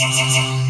行行行。